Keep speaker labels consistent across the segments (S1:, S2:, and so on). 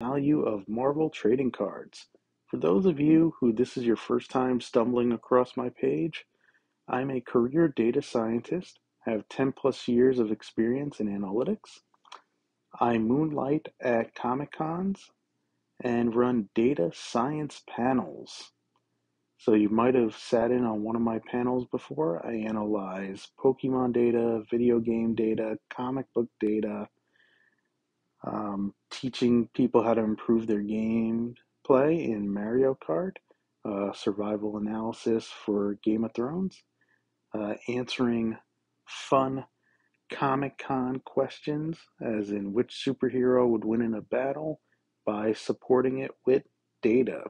S1: value of Marvel trading cards. For those of you who this is your first time stumbling across my page, I'm a career data scientist, have 10 plus years of experience in analytics. I moonlight at Comic Cons and run data science panels. So you might have sat in on one of my panels before. I analyze Pokemon data, video game data, comic book data, um, teaching people how to improve their game play in Mario Kart, uh, survival analysis for Game of Thrones, uh, answering fun Comic Con questions, as in which superhero would win in a battle, by supporting it with data.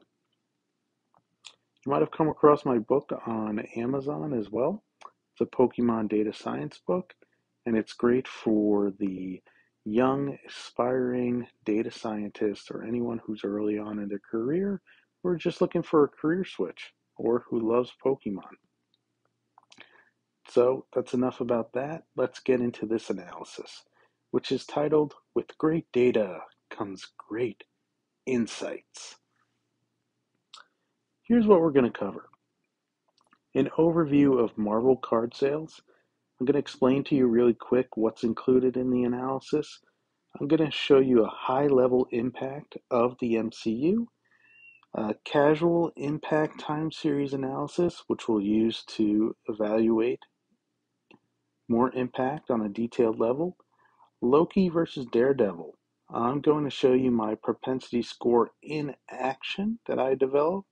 S1: You might have come across my book on Amazon as well. It's a Pokemon data science book, and it's great for the young, aspiring data scientist or anyone who's early on in their career or just looking for a career switch or who loves Pokemon. So that's enough about that. Let's get into this analysis, which is titled With Great Data Comes Great Insights. Here's what we're going to cover an overview of Marvel card sales. I'm going to explain to you really quick what's included in the analysis. I'm going to show you a high level impact of the MCU, a causal impact time series analysis, which we'll use to evaluate more impact on a detailed level. Loki versus Daredevil. I'm going to show you my propensity score in action that I developed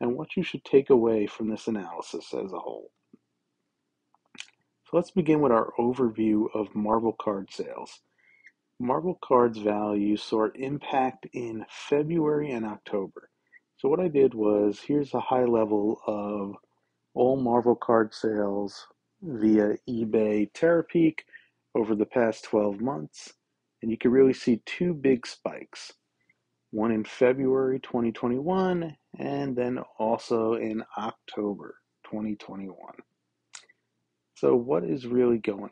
S1: and what you should take away from this analysis as a whole. So let's begin with our overview of Marvel card sales. Marvel cards value saw impact in February and October. So what I did was here's a high level of all Marvel card sales via eBay Terapeak over the past 12 months. And you can really see two big spikes one in February 2021 and then also in October 2021. So, what is really going on?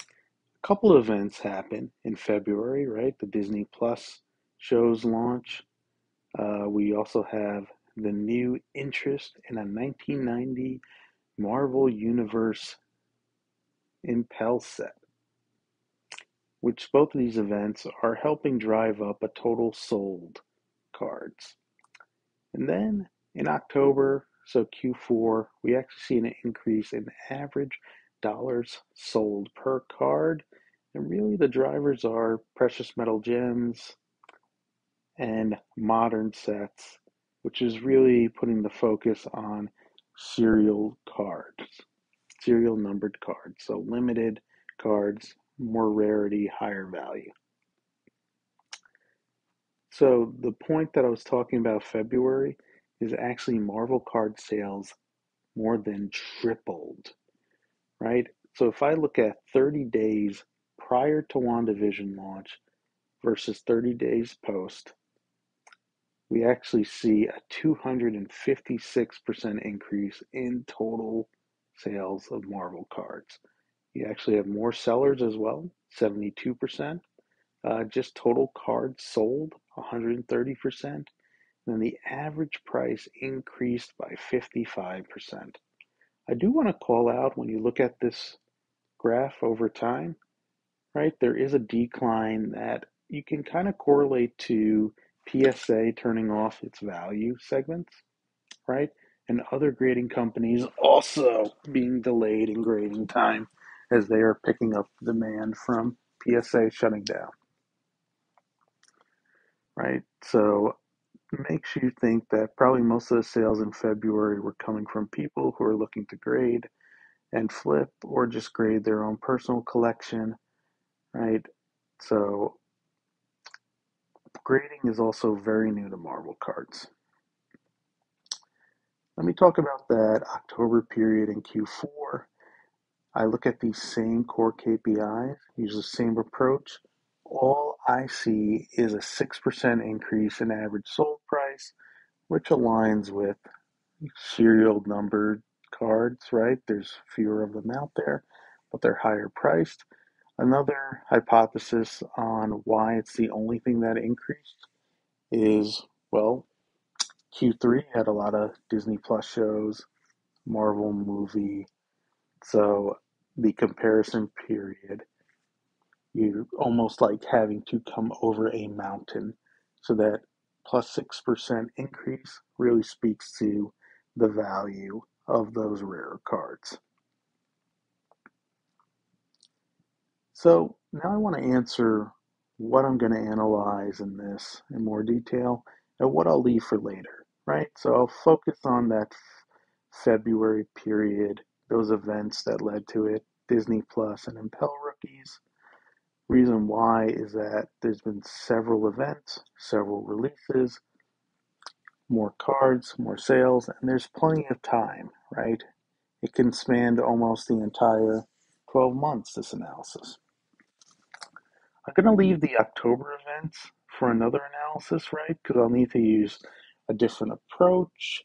S1: A couple of events happen in February, right? The Disney Plus shows launch. Uh, we also have the new interest in a 1990 Marvel Universe Impel set, which both of these events are helping drive up a total sold cards. And then in October, so Q4, we actually see an increase in average dollars sold per card. And really, the drivers are precious metal gems and modern sets, which is really putting the focus on serial cards, serial numbered cards. So limited cards, more rarity, higher value. So the point that I was talking about February is actually Marvel card sales more than tripled, right? So if I look at 30 days prior to WandaVision launch versus 30 days post, we actually see a 256% increase in total sales of Marvel cards. You actually have more sellers as well, 72%. Uh, just total cards sold, 130%. Then the average price increased by 55%. I do want to call out when you look at this graph over time, right, there is a decline that you can kind of correlate to PSA turning off its value segments, right? And other grading companies also being delayed in grading time as they are picking up demand from PSA shutting down, right? So makes you think that probably most of the sales in February were coming from people who are looking to grade and flip or just grade their own personal collection, right? So Grading is also very new to Marvel cards. Let me talk about that October period in Q4. I look at these same core KPIs, use the same approach. All I see is a 6% increase in average sold price, which aligns with serial numbered cards, right? There's fewer of them out there, but they're higher priced. Another hypothesis on why it's the only thing that increased is well, Q3 had a lot of Disney Plus shows, Marvel movie, so the comparison period, you almost like having to come over a mountain. So that plus 6% increase really speaks to the value of those rare cards. So now I want to answer what I'm going to analyze in this in more detail and what I'll leave for later, right? So I'll focus on that February period, those events that led to it, Disney Plus and Impel Rookies. Reason why is that there's been several events, several releases, more cards, more sales, and there's plenty of time, right? It can span almost the entire 12 months, this analysis. I'm going to leave the October events for another analysis, right? Because I'll need to use a different approach,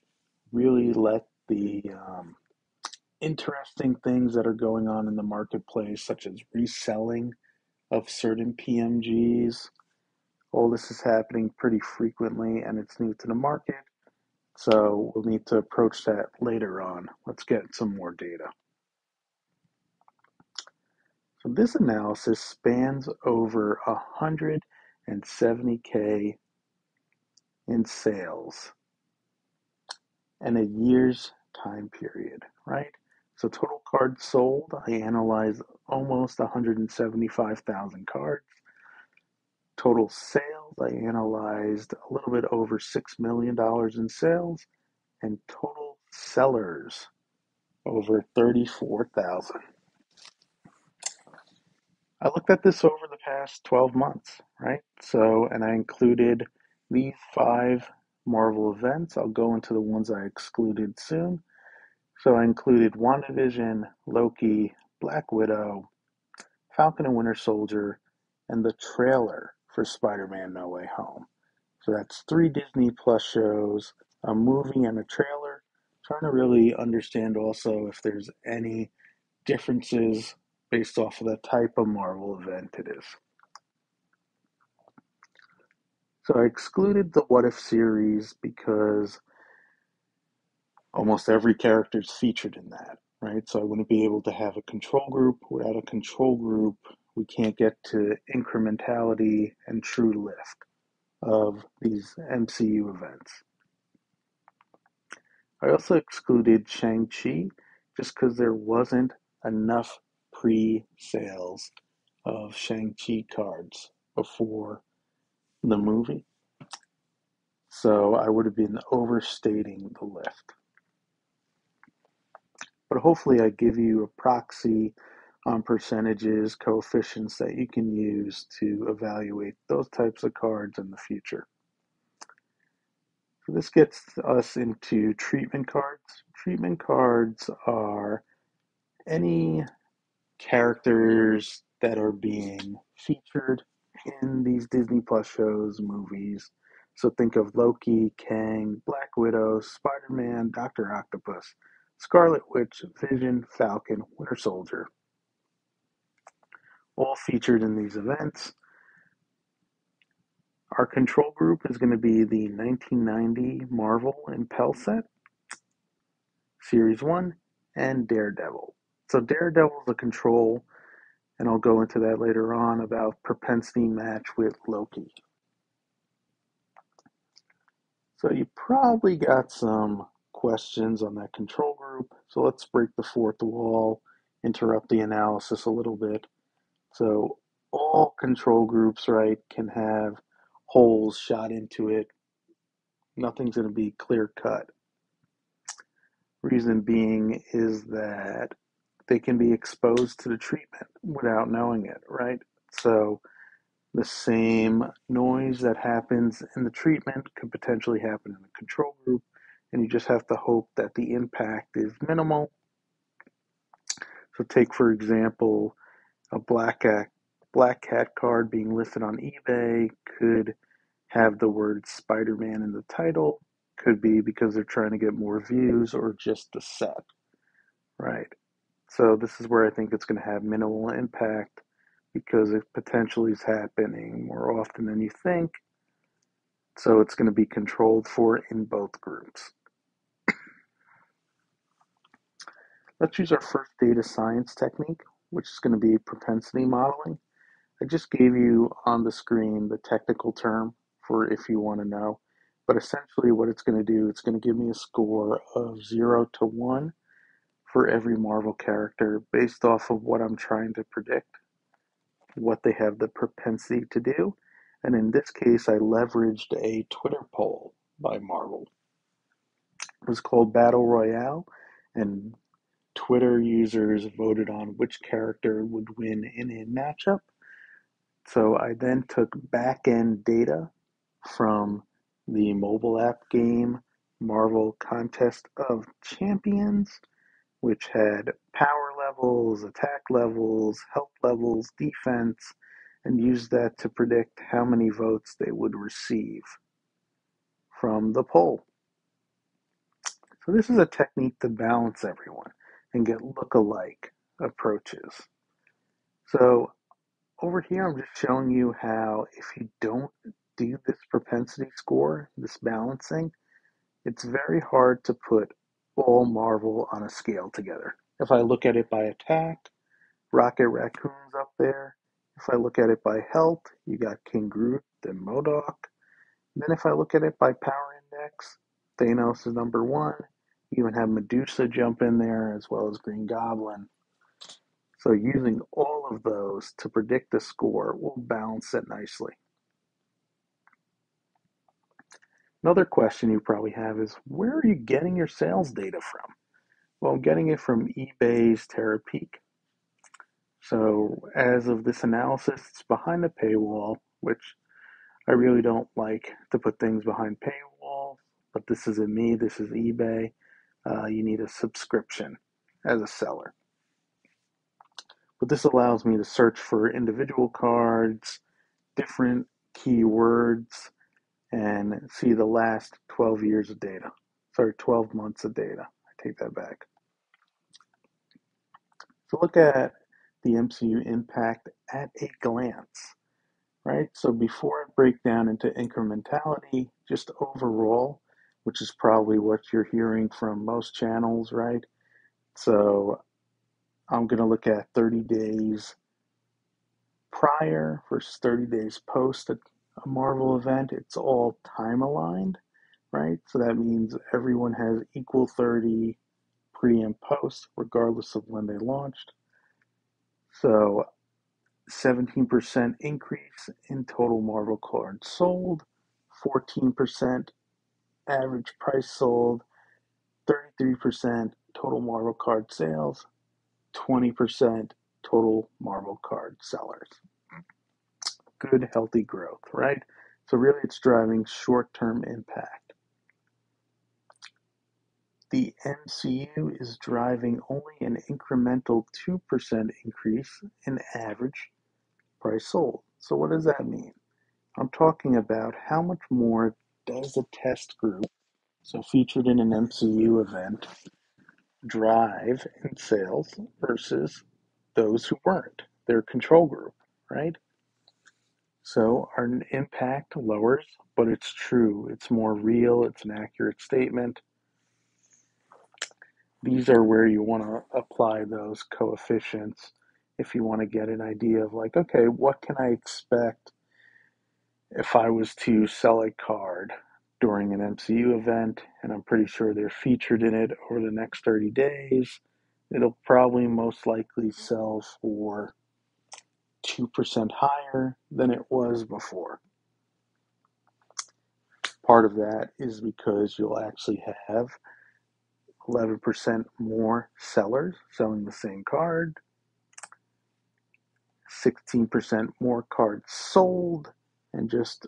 S1: really let the um, interesting things that are going on in the marketplace, such as reselling of certain PMGs. All this is happening pretty frequently and it's new to the market. So we'll need to approach that later on. Let's get some more data. So this analysis spans over 170K in sales and a year's time period, right? So total cards sold, I analyzed almost 175,000 cards. Total sales, I analyzed a little bit over $6 million in sales. And total sellers, over 34,000. I looked at this over the past 12 months, right? So, and I included these five Marvel events. I'll go into the ones I excluded soon. So I included WandaVision, Loki, Black Widow, Falcon and Winter Soldier, and the trailer for Spider Man No Way Home. So that's three Disney Plus shows, a movie, and a trailer. Trying to really understand also if there's any differences based off of the type of Marvel event it is. So I excluded the What If series because almost every character is featured in that, right? So I wouldn't be able to have a control group. Without a control group, we can't get to incrementality and true lift of these MCU events. I also excluded Shang-Chi just because there wasn't enough pre-sales of Shang-Chi cards before the movie. So I would have been overstating the lift. But hopefully I give you a proxy on percentages, coefficients that you can use to evaluate those types of cards in the future. So this gets us into treatment cards. Treatment cards are any characters that are being featured in these Disney Plus shows, movies. So think of Loki, Kang, Black Widow, Spider Man, Doctor Octopus, Scarlet Witch, Vision, Falcon, Winter Soldier. All featured in these events. Our control group is going to be the 1990 Marvel Impel set, Series 1, and Daredevil. So Daredevil is a control, and I'll go into that later on about propensity match with Loki. So you probably got some questions on that control group. So let's break the fourth wall, interrupt the analysis a little bit. So all control groups, right, can have holes shot into it. Nothing's going to be clear cut. Reason being is that they can be exposed to the treatment without knowing it, right? So the same noise that happens in the treatment could potentially happen in the control group, and you just have to hope that the impact is minimal. So, take for example, a black cat, black cat card being listed on eBay could have the word Spider Man in the title, could be because they're trying to get more views or just the set, right? So, this is where I think it's going to have minimal impact because it potentially is happening more often than you think. So it's going to be controlled for in both groups. Let's use our first data science technique, which is going to be propensity modeling. I just gave you on the screen the technical term for if you want to know. But essentially what it's going to do, it's going to give me a score of 0 to 1 for every Marvel character based off of what I'm trying to predict, what they have the propensity to do. And in this case, I leveraged a Twitter poll by Marvel. It was called Battle Royale, and Twitter users voted on which character would win in a matchup. So I then took back-end data from the mobile app game Marvel Contest of Champions, which had power levels, attack levels, health levels, defense, and used that to predict how many votes they would receive from the poll. So this is a technique to balance everyone and get look-alike approaches. So over here, I'm just showing you how if you don't do this propensity score, this balancing, it's very hard to put all Marvel on a scale together. If I look at it by attack, Rocket Raccoon's up there. If I look at it by health, you got King Groot and MODOK. Then if I look at it by power index, Thanos is number one. Even have Medusa jump in there as well as Green Goblin. So using all of those to predict the score will balance it nicely. Another question you probably have is where are you getting your sales data from? Well, I'm getting it from eBay's Terapeak. So as of this analysis, it's behind a paywall, which I really don't like to put things behind paywalls, but this isn't me, this is eBay. Uh, you need a subscription as a seller. But this allows me to search for individual cards, different keywords, and see the last 12 years of data. Sorry, 12 months of data. I take that back. So look at the MCU impact at a glance, right? So before I break down into incrementality, just overall, which is probably what you're hearing from most channels, right? So I'm going to look at 30 days prior versus 30 days post a, Marvel event. It's all time aligned, right? So that means everyone has equal 30 pre and post, regardless of when they launched. So 17% increase in total Marvel cards sold, 14% average price sold, 33% total Marvel card sales, 20% total Marvel card sellers. Good, healthy growth, right? So, really, it's driving short term impact. The MCU is driving only an incremental 2% increase in average price sold. So, what does that mean? I'm talking about how much more does a test group, so featured in an MCU event, drive in sales versus those who weren't, their control group, right? So our impact lowers, but it's true. It's more real. It's an accurate statement. These are where you want to apply those coefficients if you want to get an idea of like, okay, what can I expect if I was to sell a card during an MCU event and I'm pretty sure they're featured in it over the next 30 days it'll probably most likely sell for 2% higher than it was before. Part of that is because you'll actually have 11% more sellers selling the same card, 16% more cards sold, and just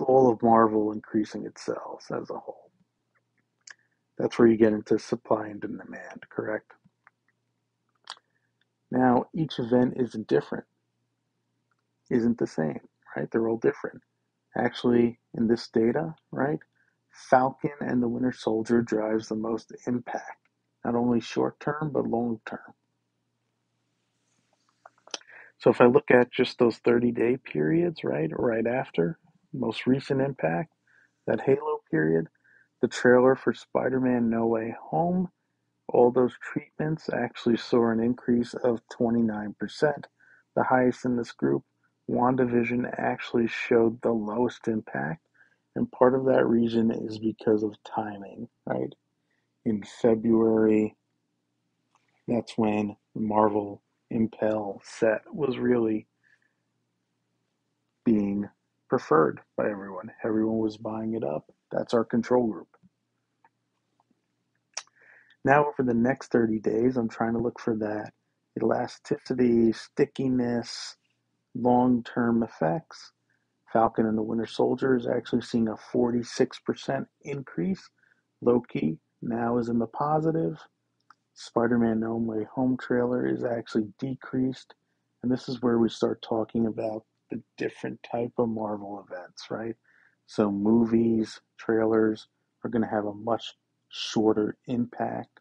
S1: all of Marvel increasing its sales as a whole. That's where you get into supply and demand, correct? Now, each event isn't different, isn't the same, right? They're all different. Actually, in this data, right, Falcon and the Winter Soldier drives the most impact, not only short term, but long term. So if I look at just those 30 day periods, right, right after most recent impact, that halo period, the trailer for Spider Man No Way Home, all those treatments actually saw an increase of 29%, the highest in this group. WandaVision actually showed the lowest impact, and part of that reason is because of timing, right? In February, that's when Marvel Impel set was really being preferred by everyone. Everyone was buying it up. That's our control group. Now, over the next 30 days, I'm trying to look for that elasticity, stickiness, long term effects. Falcon and the Winter Soldier is actually seeing a 46% increase. Loki now is in the positive. Spider Man No Way Home trailer is actually decreased. And this is where we start talking about the different type of Marvel events, right? So movies, trailers are going to have a much shorter impact.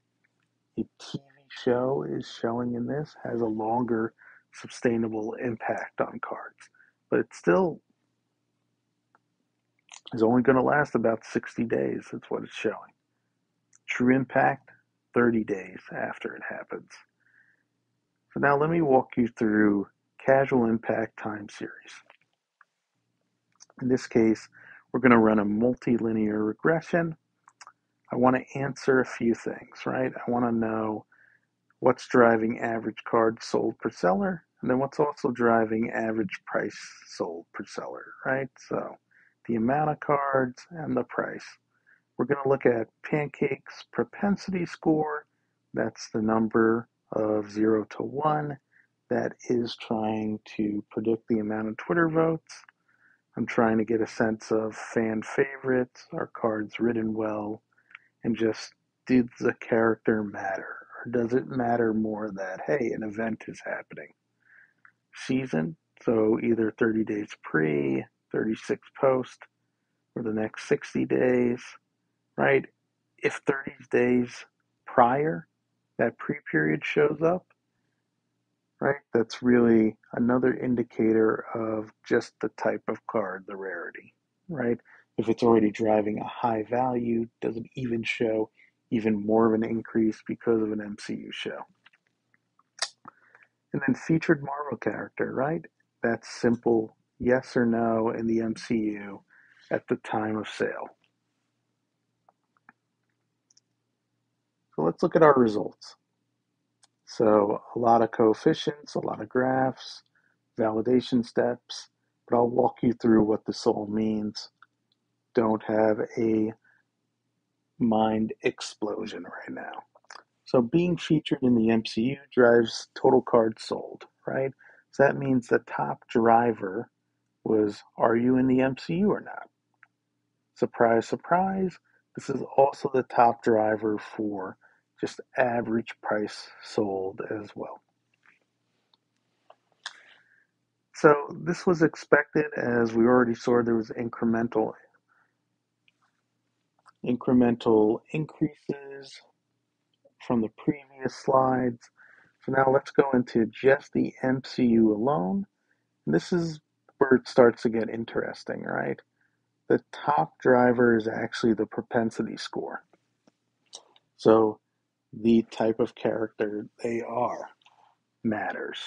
S1: A TV show is showing in this has a longer sustainable impact on cards, but it still is only going to last about 60 days. That's what it's showing. True impact, 30 days after it happens. So now let me walk you through causal impact time series. In this case, we're going to run a multilinear regression. I want to answer a few things, right? I want to know what's driving average cards sold per seller, and then what's also driving average price sold per seller, right? So the amount of cards and the price. We're going to look at Pancake's propensity score. That's the number of 0 to 1 that is trying to predict the amount of Twitter votes. I'm trying to get a sense of fan favorites, are cards written well, and just did the character matter? Or does it matter more that, hey, an event is happening? Season, so either 30 days pre, 36 post, or the next 60 days, right? If 30 days prior, that pre period shows up, right? That's really another indicator of just the type of card, the rarity, right? If it's already driving a high value, doesn't even show even more of an increase because of an MCU show? And then featured Marvel character, right? That's simple yes or no in the MCU at the time of sale. So let's look at our results. So a lot of coefficients, a lot of graphs, validation steps, but I'll walk you through what this all means. Don't have a mind explosion right now. So being featured in the MCU drives total cards sold, right? So that means the top driver was are you in the MCU or not? Surprise, surprise. This is also the top driver for just average price sold as well. So this was expected as we already saw there was incremental incremental increases from the previous slides. So now let's go into just the MCU alone. And this is where it starts to get interesting, right? The top driver is actually the propensity score. So the type of character they are matters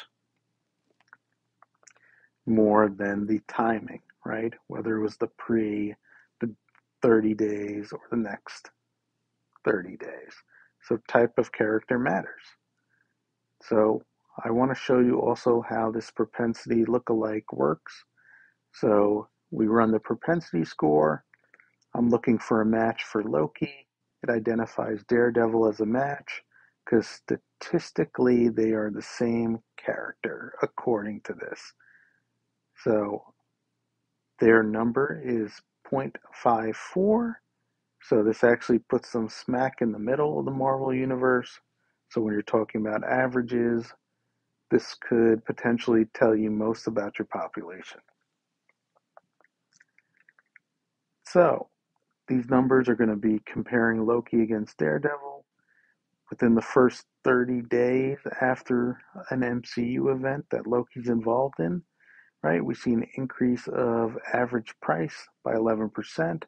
S1: more than the timing, right? Whether it was the pre, the 30 days, or the next 30 days. So, type of character matters. So, I want to show you also how this propensity look-alike works. So, we run the propensity score. I'm looking for a match for Loki. It identifies Daredevil as a match because statistically they are the same character according to this. So their number is 0.54. So this actually puts them smack in the middle of the Marvel Universe. So when you're talking about averages, this could potentially tell you most about your population. So these numbers are going to be comparing Loki against Daredevil. within the first 30 days after an MCU event that Loki's involved in, right? We see an increase of average price by 11%,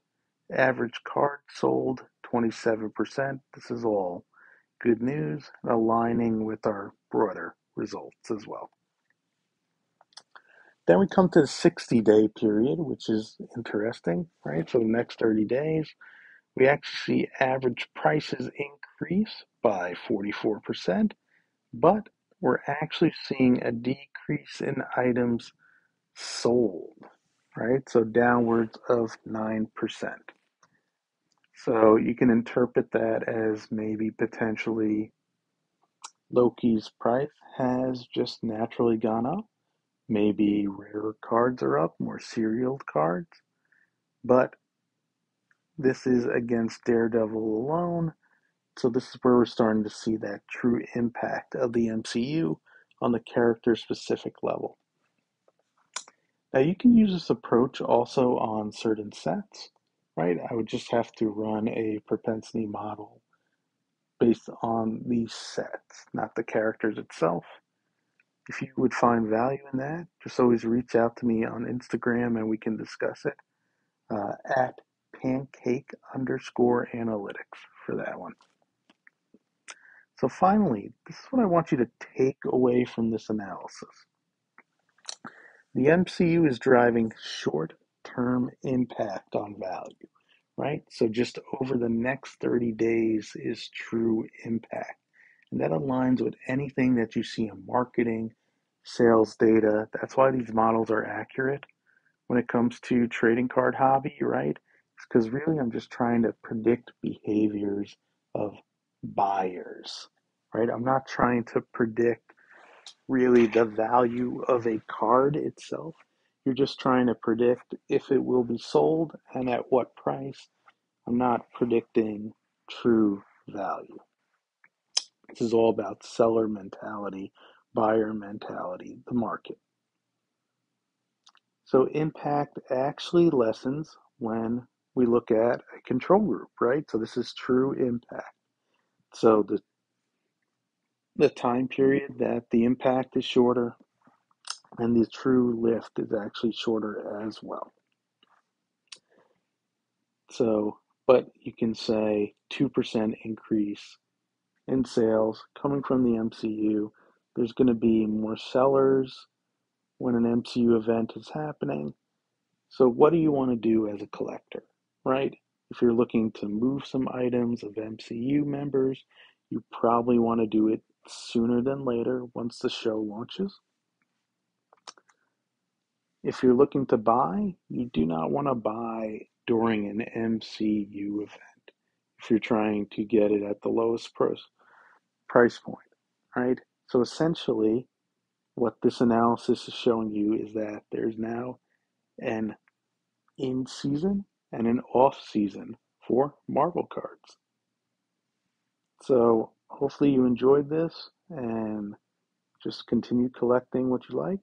S1: average card sold 27%. This is all good news, aligning with our broader results as well. Then we come to the 60 day period, which is interesting, right? So the next 30 days, we actually see average prices increase by 44%, but we're actually seeing a decrease in items sold, right? So downwards of 9%. So you can interpret that as maybe potentially Loki's price has just naturally gone up. Maybe rarer cards are up, more serial cards. But this is against Daredevil alone. So this is where we're starting to see that true impact of the MCU on the character specific level. Now you can use this approach also on certain sets, right? I would just have to run a propensity model based on these sets, not the characters itself. If you would find value in that, just always reach out to me on Instagram and we can discuss it uh, at pancake underscore analytics for that one. So finally, this is what I want you to take away from this analysis. The MCU is driving short term impact on value, right? So just over the next 30 days is true impact. And that aligns with anything that you see in marketing, sales data. That's why these models are accurate when it comes to trading card hobby, right? because really I'm just trying to predict behaviors of buyers, right? I'm not trying to predict really the value of a card itself. You're just trying to predict if it will be sold and at what price. I'm not predicting true value. Is all about seller mentality, buyer mentality, the market. So impact actually lessens when we look at a control group, right? So this is true impact. So the the time period that the impact is shorter and the true lift is actually shorter as well. So, but you can say 2% increase in sales coming from the MCU. There's going to be more sellers when an MCU event is happening. So, what do you want to do as a collector? right? If you're looking to move some items of MCU members, you probably want to do it sooner than later once the show launches. If you're looking to buy, you do not want to buy during an MCU event if you're trying to get it at the lowest price point, right? So essentially, what this analysis is showing you is that there's now an in season and an off season for Marvel cards. So hopefully you enjoyed this and just continue collecting what you like.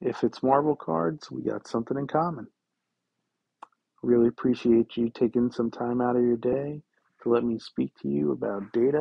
S1: If it's Marvel cards, we got something in common. Really appreciate you taking some time out of your day to let me speak to you about data